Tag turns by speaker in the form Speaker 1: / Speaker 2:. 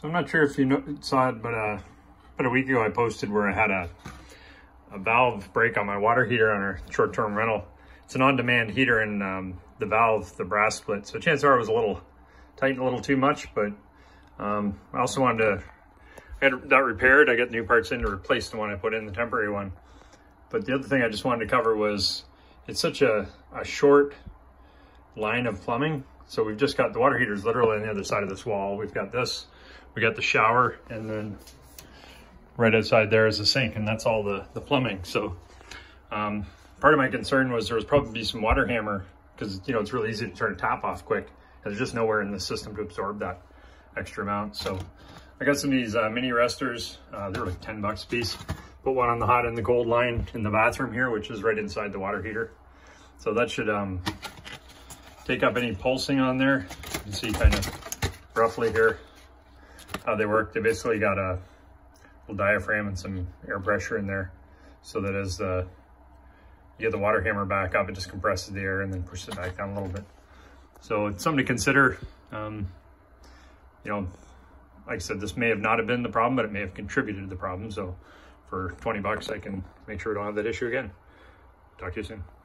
Speaker 1: So I'm not sure if you know, saw it, but uh, about a week ago I posted where I had a, a valve break on my water heater on our short-term rental. It's an on-demand heater and um, the valve, the brass split. So chances are it was a little tightened a little too much, but um, I also wanted to, I had that repaired. I got new parts in to replace the one I put in, the temporary one. But the other thing I just wanted to cover was it's such a, a short line of plumbing. So we've just got the water heaters literally on the other side of this wall. We've got this we got the shower and then right outside there is the sink and that's all the, the plumbing. So um, part of my concern was there was probably some water hammer because you know it's really easy to turn a tap off quick. There's just nowhere in the system to absorb that extra amount. So I got some of these uh, mini arresters. Uh, they're like 10 bucks a piece. Put one on the hot and the cold line in the bathroom here, which is right inside the water heater. So that should um, take up any pulsing on there. You can see kind of roughly here how they work. They basically got a little diaphragm and some air pressure in there so that as the, you get the water hammer back up, it just compresses the air and then pushes it back down a little bit. So it's something to consider. Um, you know, like I said, this may have not have been the problem, but it may have contributed to the problem. So for 20 bucks, I can make sure I don't have that issue again. Talk to you soon.